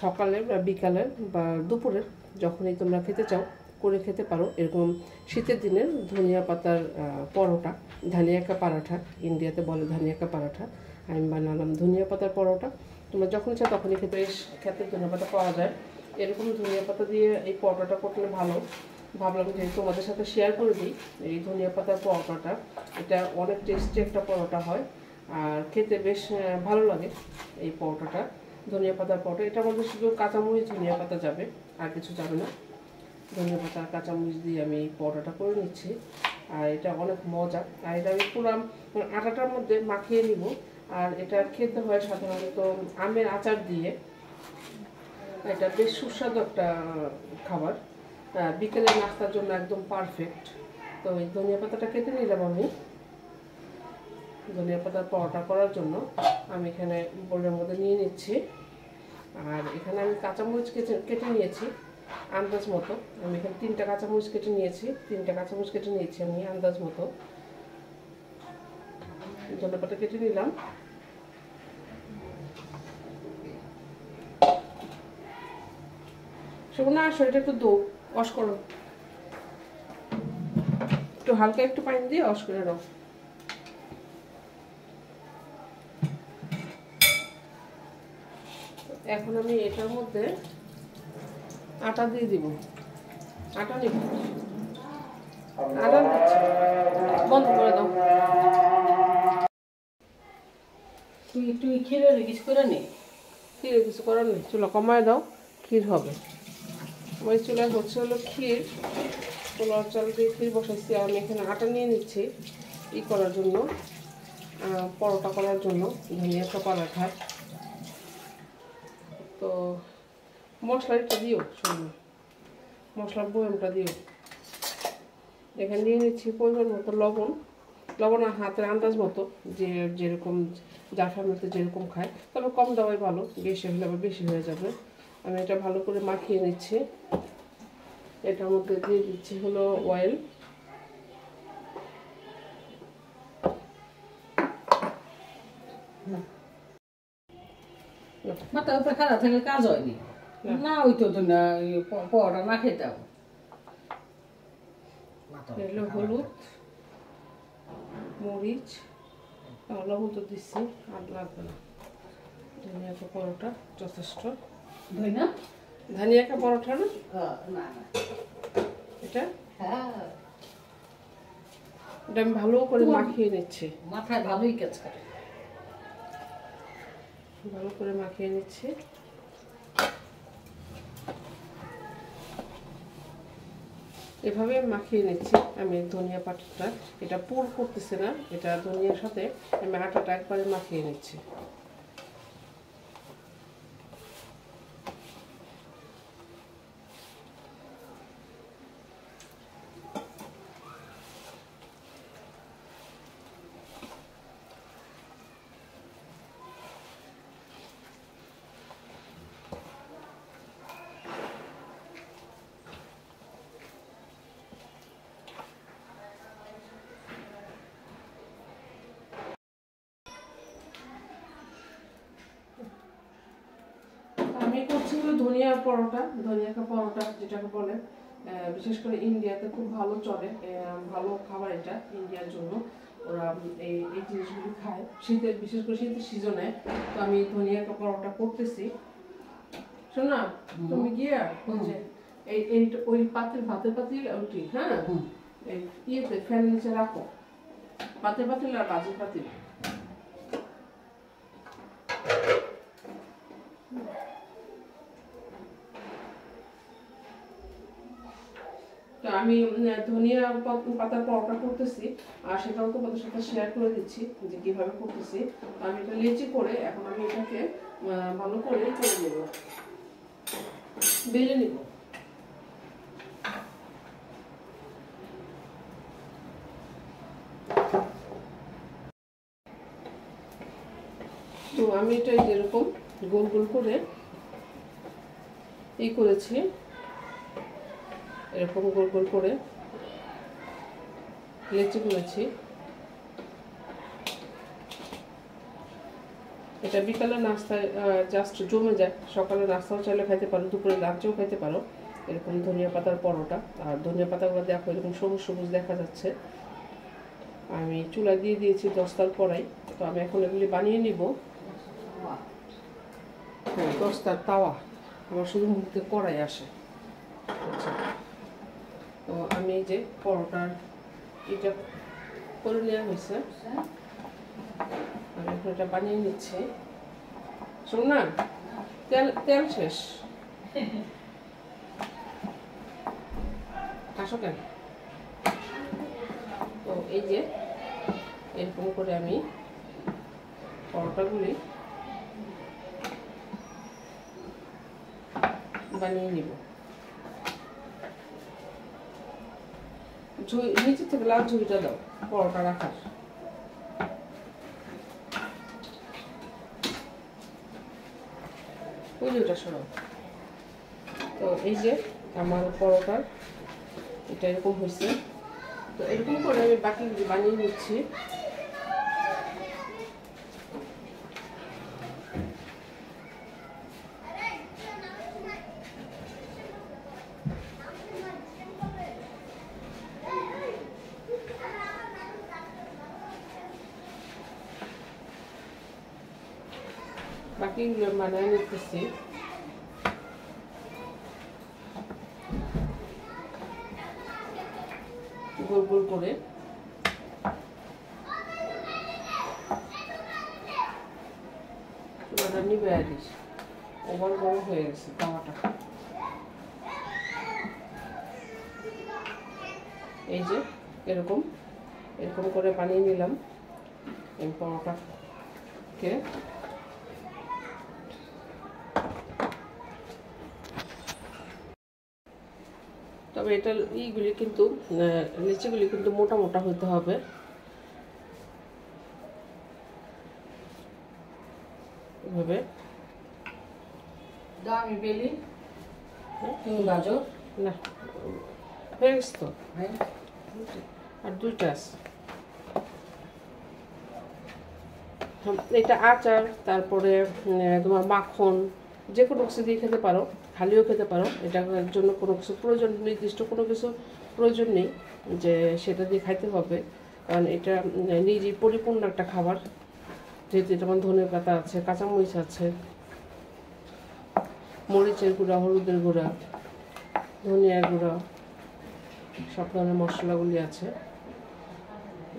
সকালে বা বিকালে বা দুপুরে যখনই তোমরা খেতে চাও, করে খেতে পারো। এরকম শীতের দিনে ধনিয়া পাতার পরোটা ধানিয়াকা পরাঠা, ইন্ডিয়াতে বলে ধানিয়াকা পরাঠা, আমি বানালাম ধনিয়া পাতার পরোটা। তোমরা যখন চাও তখনই খেতে বেশ খেতে ধনিয়া পাতা পাওয়া যায়। এরকম ধনিয়া পাতা দিয়ে এই পরোটাটা করলে ভালো। ভাবলাম যে তোমাদের সাথে শেয়ার করে দিই, এই ধনিয়া পাতার পরোটাটা। এটা অনেক টেস্টি একটা পরোটা হয়। আর খেতে বেশ ভালো লাগে এই পরোটাটা। ধনিয়া পাতার পরোটা এটার মধ্যে শুধু কাঁচামরিচ ধনিয়া পাতা যাবে, আর কিছু যাবে না। ধনিয়া পাতা আর কাঁচামরিচ দিয়ে আমি পরোটাটা করে নিচ্ছি। আর এটা অনেক মজা। আর এটা আমি পুরো আটাটার মধ্যে মাখিয়ে নিব। আর এটা খেতে হয় সাধারণত আমের আচার দিয়ে। এটা বেশ সুস্বাদু একটা খাবার। বিকেলের নাস্তার জন্য একদম পারফেক্ট তো এই ধনিয়া পাতাটা কেটে নিলাম আমি। ধনিয়া পাতার পরোটা করার জন্য আমি এখানে বোলের মধ্যে নিয়ে নিচ্ছি। আর এখানে আমি কাঁচামরিচ কেটে কেটে নিয়েছি, আন্দাজ মতো। আমি এখানে তিনটা কাঁচামরিচ কেটে নিয়েছি, তিনটা কাঁচামরিচ কেটে নিয়েছি আমি আন্দাজ মতো। ধনে পাতা কেটে নিলাম। শোনা শরীরটা একটু দো, ওয়াশ করো। একটু হালকা একটু পানি দিয়ে ওয়াশ করে নাও। এখন আমি এটার মধ্যে আটা দিয়ে দিব। আটা নিব। আটা বন্ধ করে দাও। তুই তুই খেলে কিছু করে নে ক্ষীর কিছু করার নেই। চুলা কমায় দাও ক্ষীর হবে। ওই চুলায় হচ্ছে হলো ক্ষীর। পোলাও চাল দিয়ে ক্ষীর বসাইছি আর আমি এখানে আটা নিয়ে নিচ্ছি ই করার জন্য পরোটা করার জন্য ধনিয়া পরাঠা তো মশলাটা দিও শোনো মশলার বয়মটা দিও। এখানে নিয়ে নিচ্ছি পরিমাণ মতো লবণ। লবণ আর হাতের আন্দাজ মতো যে যেরকম যার ফ্যামিলিতে যেরকম খায়। তবে কম দেওয়াই ভালো, বেশি হলে আবার বেশি হয়ে যাবে। আমি এটা ভালো করে মাখিয়ে নিচ্ছি। এটার মধ্যে দিয়ে দিচ্ছি হলো অয়েল মাথা উপরে খারাপ থাকলে কাজ হয়নি। না। ওই তো না ওই প- পরোটা না খেতাম। এগুলো হলুদ মরিচ লবণ তো দিচ্ছি আর লাগবে না। ধনিয়াকা পরোটা যথেষ্ট। ধই না ধনিয়াকা পরোটা না? এটা? হ্যাঁ এটা আমি ভালো করে মাখিয়ে নিচ্ছি। মাথায় ভালোই কাজ করে। ভালো করে মাখিয়ে নিচ্ছি। এভাবে মাখিয়ে নিচ্ছি আমি ধনিয়া পাটাটা এটা পুর করতেছে না, এটা ধনিয়ার সাথে আমি আটাটা একবারে মাখিয়ে নিচ্ছি আমি ধনিয়ার পরোটা ধনিয়াকা পরোটা যেটাকে বলে বিশেষ করে ইন্ডিয়াতে খুব ভালো চলে ভালো খাবার এটা ইন্ডিয়ার জন্য। ওরা এই এই জিনিসগুলি খায়। শীতের বিশেষ করে শীতের সিজনে তো আমি ধনিয়াকা পরোটা করতেছি। শোনা তুমি গিয়া ওই এই এই ওই পাতিল ভাতের পাতিল ওইটি হ্যাঁ? ইয়েতে ফ্যান নিচে রাখো। পাতের পাতিল আর বাজির পাতিল। তো আমি ধনিয়া পাতার পরোটা করতেছি, আর সেটাও তোমাদের সাথে শেয়ার করে দিচ্ছি, যে কীভাবে করতেছি। তো আমি এটা লেচি করে এখন আমি এটাকে ভালো করে করে নেব। বেলে নিব। আমি এটা যেরকম গোল গোল করে এই করেছি এরকম গোল গোল করে লেচি করেছি। এটা বিকালে নাস্তায় জাস্ট জমে যায়। সকালে নাস্তাও চাইলে খাইতে পারো, দুপুরে লাঞ্চেও খাইতে পারো। এরকম ধনিয়া পাতার পরোটা। আর ধনিয়া পাতাগুলো দেখো, এরকম সবুজ সবুজ দেখা যাচ্ছে। আমি চুলা দিয়ে দিয়েছি দশটার পরাই। তো আমি এখন এগুলি বানিয়ে নিব। হ্যাঁ দশটার তাওয়া। আমার শুধু মুখে কড়াই আসে। আচ্ছা। তো আমি যে পরোটার এটা করে নেওয়া হয়েছে। আমি এখন এটা বানিয়ে নিচ্ছি। শোন না তেল তেল শেষ। আসো কেন? তো এই যে এরকম করে আমি পরোটাগুলি বানিয়ে নিব। ঝুই নিচে থেকে লাল ঝুড়িটা দাও, পরোটা রাখার। ওটা সরাও তো এই যে আমার পরোটার এটা এরকম হয়েছে। তো এরকম করে আমি বাকি বানিয়ে নিচ্ছি। বাকিগুলো বানিয়ে নিতেছি গোল গোল করে। চুলাটা নিবে দিস ওভার গরম হয়ে গেছে তাওয়াটা। এই যে, এরকম এরকম করে বানিয়ে নিলাম। এই পরোটাকে। তবে এটা ইগুলি কিন্তু লিচিগুলি কিন্তু মোটা মোটা হতে হবে। এভাবে। আমি বেলি। গাজর না। হয়ে গেছে তো? হ্যাঁ। আর দুইটা আছে। এটা আচার তারপরে তোমার মাখন যে কোনো কিছু দিয়ে খেতে পারো খালিও খেতে পারো এটার জন্য কোনো কিছু প্রয়োজন, নির্দিষ্ট কোনো কিছু প্রয়োজন নেই যে সেটা দিয়ে খাইতে হবে। কারণ এটা নিজেই পরিপূর্ণ একটা খাবার। যেহেতু যেমন ধনে পাতা আছে, কাঁচামরিচ আছে, মরিচের গুঁড়া, হলুদের গুঁড়া, ধনিয়ার গুঁড়া, সব ধরনের মশলাগুলি আছে।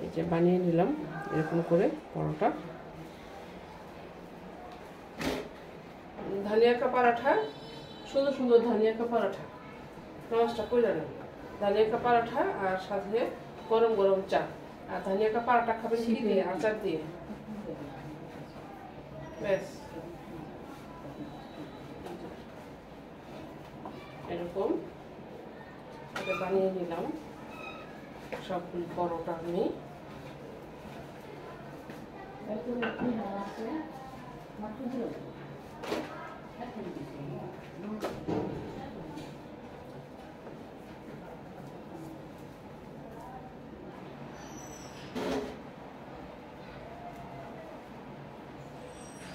এই যে বানিয়ে নিলাম, এরকম করে পরোটা। ধনিয়া কা পরাঠা সুন্দর সুন্দর ধনিয়া কা পরাঠা। নমস্কার কই জানেন ধনিয়া কা পরাঠা আর সাথে গরম গরম চা। আর ধনিয়া কা পরাঠা খাবেন কি দিয়ে? আচার দিয়ে। ব্যাস। এরকম এটা বানিয়ে নিলাম। সবগুলি পরোটা আমি।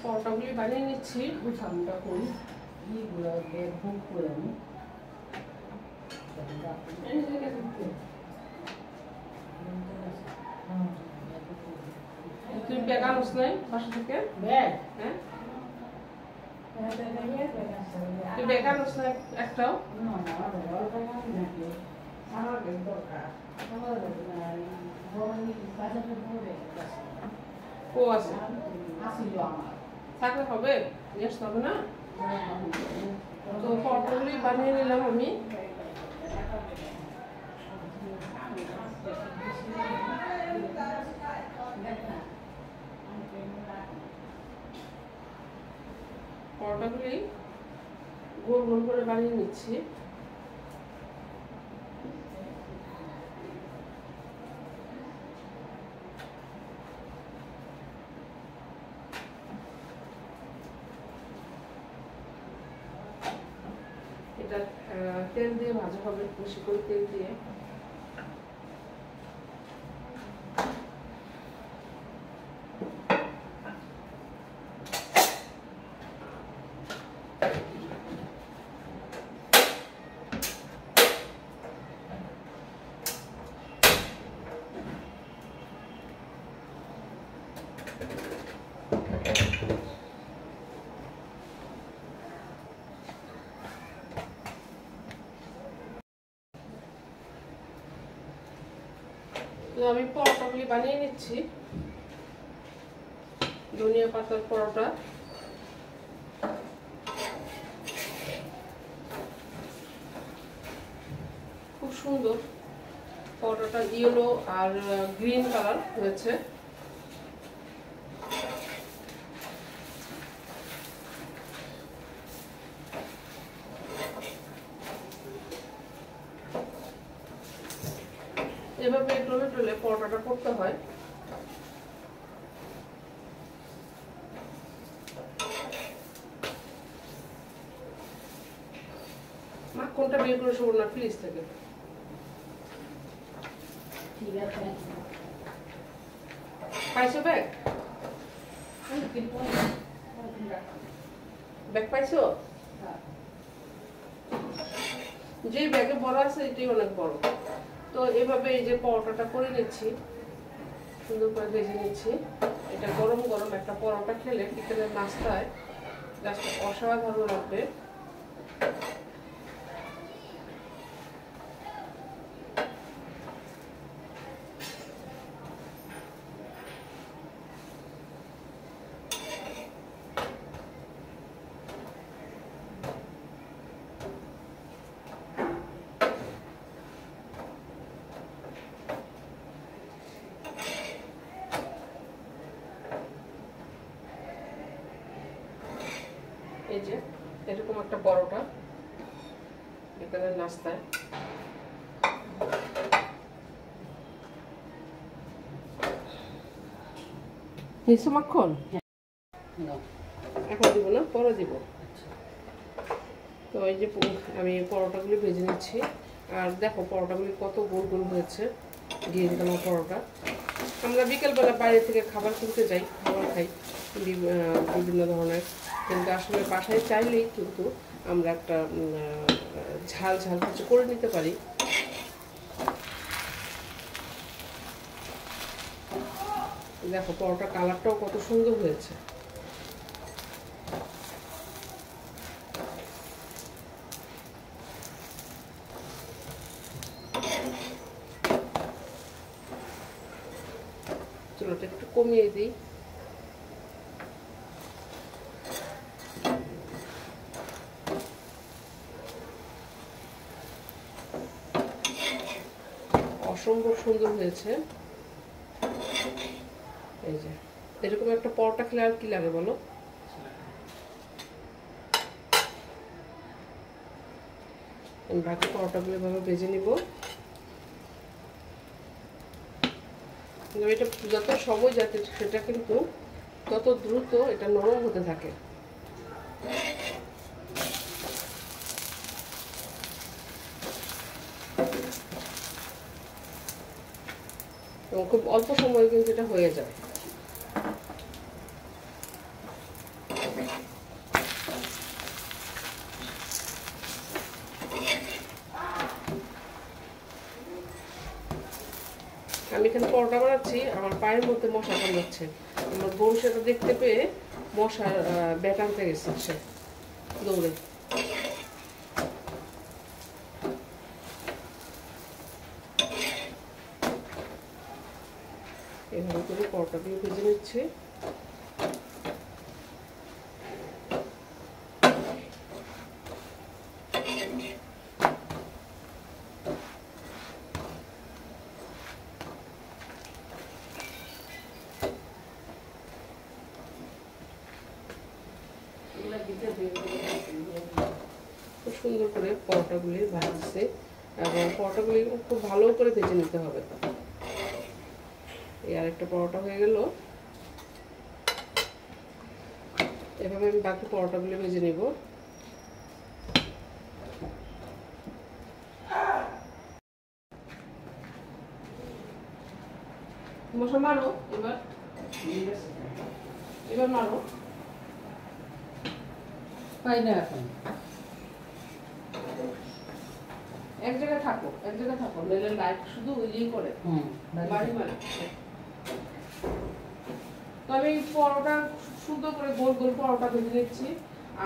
পরোটাগুলি বানিয়ে নিচ্ছি। ঠান্ডা করি। ভোগ করে আমি। তুই ব্যাগ আনোস নাই বাসা থেকে? ব্যাগ। হ্যাঁ? তুই ব্যাগ আনোস নাই একটাও? ও আছে। থাকলে হবে আসতে হবে না? তো পরোটাগুলি বানিয়ে নিলাম আমি। পরোটাগুলি গোল গোল করে বানিয়ে নিচ্ছি। এটা তেল দিয়ে ভাজা হবে বেশি করে তেল দিয়ে। তো আমি পরোটাগুলি বানিয়ে নিচ্ছি। ধনিয়া পাতার পরোটা। খুব সুন্দর। পরোটাটা ইয়েলো আর গ্রিন কালার হয়েছে এভাবে টলে টলে পরোটাটা করতে হয় মাখনটা বের করে থেকে ঠিক আছে পাইছো ব্যাগ ব্যাগ পাইছো যে ব্যাগে বড় আছে এটাই অনেক বড় তো এভাবে এই যে পরোটাটা করে নিচ্ছি সুন্দর করে ভেজে নিচ্ছি এটা গরম গরম একটা পরোটা খেলে বিকেলের নাস্তায় জাস্ট অসাধারণ লাগবে এই যে এরকম একটা পরোটা বিকেলের নাস্তায়। নিচে মাখন এখন দিব না পরে দিব। তো এই যে আমি পরোটাগুলি ভেজে নিচ্ছি। আর দেখো পরোটাগুলি কত গোল গোল হয়েছে। Green colour paratha. আমরা বিকেলবেলা বাইরে থেকে খাবার কিনতে যাই খাবার খাই। বিভিন্ন ধরনের। কিন্তু আসলে বাসায় চাইলেই কিন্তু আমরা একটা ঝাল ঝাল কিছু করে নিতে পারি। দেখো পরোটা কালারটাও কত সুন্দর হয়েছে। চুলোটা একটু কমিয়ে দিই। অসম্ভব সুন্দর হয়েছে। এই যে, এরকম একটা পরোটা খেলে আর কি লাগে বলো? বাকি পরোটাগুলো এভাবে ভেজে নিব। এটা যত সময় যাতে সেটা কিন্তু তত দ্রুত এটা নরম হতে থাকে। এবং খুব অল্প সময়ে কিন্তু এটা হয়ে যায় আমি এখানে পরোটা বানাচ্ছি, আমার পায়ের মধ্যে মশা কামড়াচ্ছে। আমার বোন সেটা দেখতে পেয়ে মশার ব্যাট আনতে গেছে সে দৌড়ে। এভাবে করে পরোটা দিয়ে ভেজে নিচ্ছে। খুব সুন্দর করে পরোটাগুলি ভাজছে। এবং পরোটাগুলি খুব ভালো করে ভেজে নিতে হবে। পরোটা হয়ে গেল। এভাবে আমি বাকি পরোটাগুলি ভেজে নিব। মশা মারো এবার। এবার মারো। পাই না এখন। এক জায়গায় থাকো এক জায়গায় থাকো। নইলে লাইট শুধু ইয়ে করে। বাড়ি মারে। তো আমি পরোটা সুন্দর করে গোল গোল পরোটা ভেজে নিচ্ছি।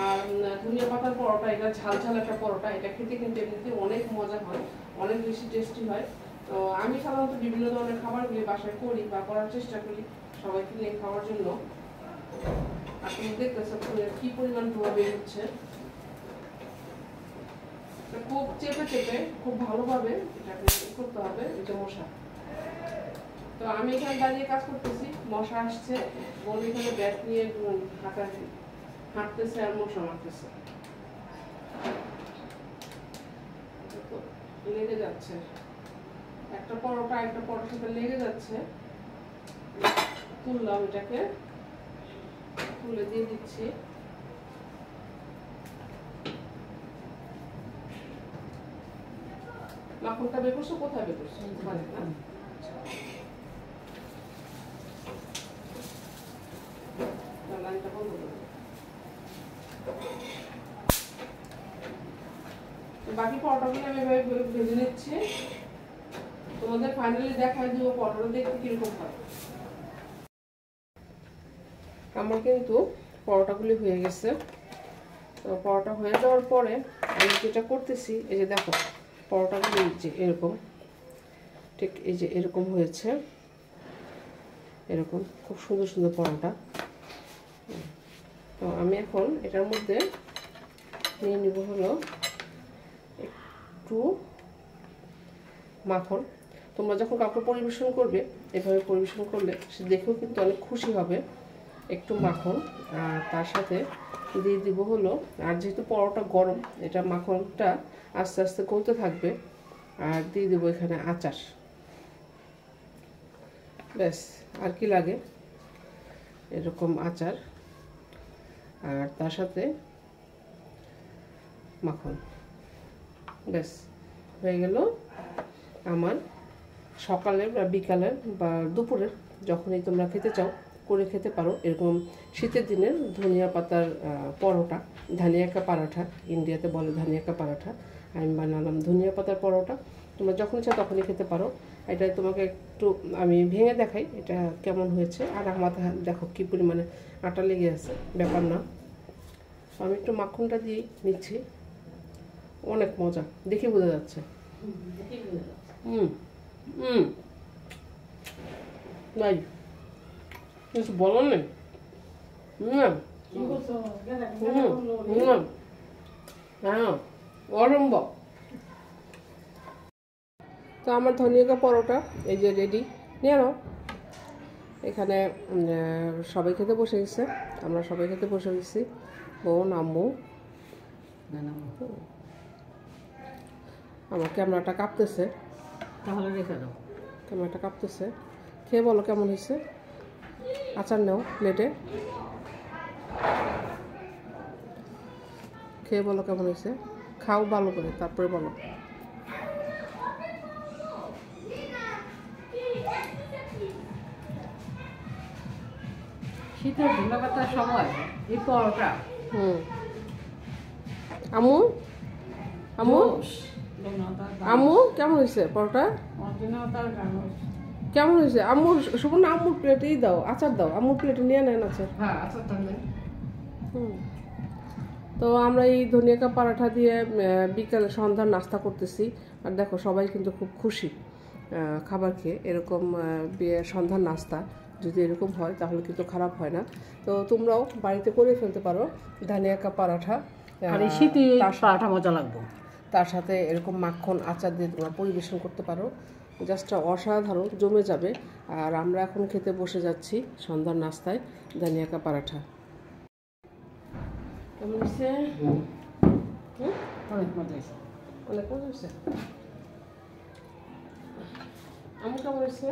আর ধনিয়া পাতার পরোটা, এটা ঝাল ঝাল একটা পরোটা, এটা খেতে কিন্তু এমনিতে অনেক মজা হয়, অনেক বেশি টেস্টি হয়। তো আমি সাধারণত বিভিন্ন ধরনের খাবারগুলি বাসায় করি বা করার চেষ্টা করি সবাইকে নিয়ে খাওয়ার জন্য। আপনি দেখতেছেন কি পরিমাণ ধোয়া বের হচ্ছে। খুব চেপে চেপে, খুব ভালোভাবে এটাকে করতে হবে, এটা মশা। তো আমি এখানে দাঁড়িয়ে কাজ করতেছি। মশা আসছে। বোন এখানে ব্যাট নিয়ে হাঁটা হাঁটতেছে আর মশা মারতেছে। লেগে যাচ্ছে। একটা পরোটা একটা পরোটার সাথে লেগে যাচ্ছে। তুললাম এটাকে। তুলে দিয়ে দিচ্ছি। মাখনটা বের করছ? কোথায় বের করছ ওখানে না না, লাইনটা বন্ধ করে দাও। তো বাকি পরোটাগুলো আমি এভাবে ভে- ভেজে নিচ্ছি। তোমাদের ফাইনালি দেখাই দিব পরোটা দেখতে কীরকম হয়। আমার কিন্তু পরোটাগুলি হয়ে গেছে। তো পরোটা হয়ে যাওয়ার পরে আমি যেটা করতেছি, এই যে দেখো, পরোটাগুলি যে এরকম, ঠিক এই যে এরকম হয়েছে। এরকম, খুব সুন্দর সুন্দর পরোটা। তো আমি এখন এটার মধ্যে নিয়ে নিব হলো একটু মাখন। তোমরা যখন কাউকে পরিবেশন করবে, এভাবে পরিবেশন করলে সে দেখেও কিন্তু অনেক খুশি হবে একটু মাখন। আর তার সাথে দিয়ে দিব হলো, আর যেহেতু পরোটা গরম, এটা মাখনটা আস্তে আস্তে গলতে থাকবে, আর দিয়ে দেবো এখানে আচার। ব্যাস, আর কি লাগে? এরকম আচার। আর তার সাথে মাখন। ব্যাস, হয়ে গেল। আমার সকালের বা বিকালের বা দুপুরের যখনই তোমরা খেতে চাও, করে খেতে পারো। এরকম শীতের দিনের ধনিয়া পাতার পরোটা, ধানিয়াকা পারাঠা, ইন্ডিয়াতে বলে ধানিয়াকা পারাঠা, আমি বানালাম ধনিয়া পাতার পরোটা। তোমরা যখন চাও তখনই খেতে পারো। এটা তোমাকে একটু আমি ভেঙে দেখাই এটা কেমন হয়েছে। আর আমার দেখো কী পরিমাণে আটা লেগে আছে, ব্যাপার না। আমি একটু মাখনটা দিয়েই নিচ্ছি। অনেক মজা, দেখে বোঝা যাচ্ছে। হুম হুম নাই কিছু বলার নেই হুম হুম হুম হ্যাঁ অসম্ভব তো আমার ধনিয়া পরোটা এই যে রেডি নিয়ে নাও। এখানে সবাই খেতে বসে গেছে। আমরা সবাই খেতে বসে গেছি। বোন আম্মু আমার ক্যামেরাটা কাঁপতেছে। তাহলে রেখে দাও। ক্যামেরাটা কাঁপতেছে। খেয়ে বলো কেমন হয়েছে? আচার নাও প্লেটে খেয়ে বলো কেমন হয়েছে? খাও ভালো করে তারপরে বলো। শীতের সময় এই পরোটা। হুম। আমু? আমু? জোশ। ধন্যবাদ। আমু কেমন হয়েছে পরোটা কেমন হয়েছে আম্মুর সুবর্ণ আম্মুর প্লেটেই দাও আচার দাও আম্মুর প্লেটে নিয়ে নেন আচার হ্যাঁ। তো আমরা এই ধনিয়াকা পরাঠা দিয়ে বিকালে সন্ধ্যার নাস্তা করতেছি আর দেখো সবাই কিন্তু খুব খুশি খাবার খেয়ে এরকম বিয়ে সন্ধ্যার নাস্তা যদি এরকম হয় তাহলে কিন্তু খারাপ হয় না তো তোমরাও বাড়িতে করে ফেলতে পারো ধানিয়াকা পরাঠা আর এই শীতে পরোটা মজা লাগবে তার সাথে এরকম মাখন আচার দিয়ে তোমরা পরিবেশন করতে পারো। জাস্ট অসাধারণ জমে যাবে। আর আমরা এখন খেতে বসে যাচ্ছি সন্ধ্যার নাস্তায় দানিয়াকা পরাঠা। কেমন হয়েছে? অনেক মজা হয়েছে। অনেক মজা হয়েছে? আমার কেমন হয়েছে?